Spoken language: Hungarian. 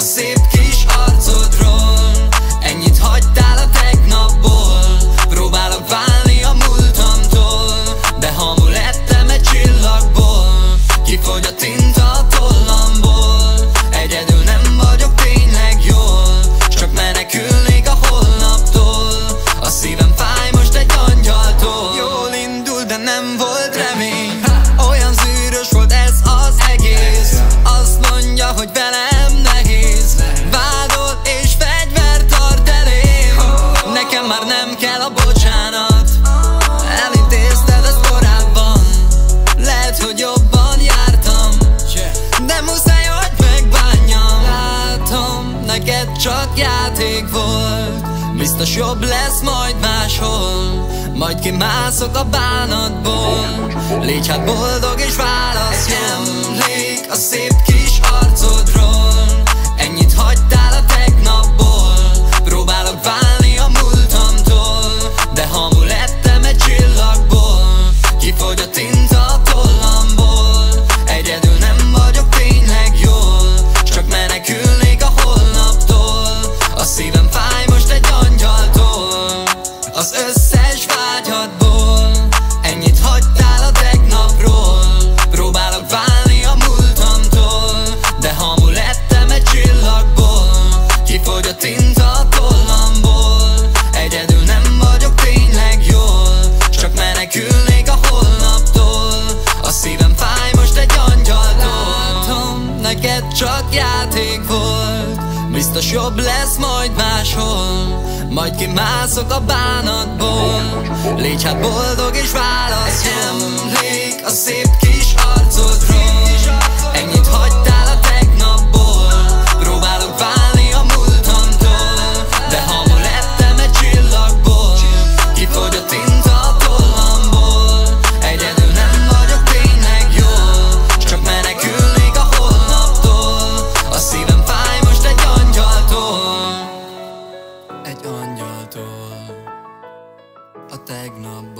a szép kép kell a bocsánat. Elintézted ezt korábban. Lehet, hogy jobban jártam. De muszáj, hogy megbánjam. Látom, neked csak játék volt. Biztos jobb lesz majd máshol. Majd kimászok a bánatból. Légy hát boldog és válaszol Biztos jobb lesz majd máshol. Majd kimászok a bánatból. Légy hát boldog és válasz. stagnant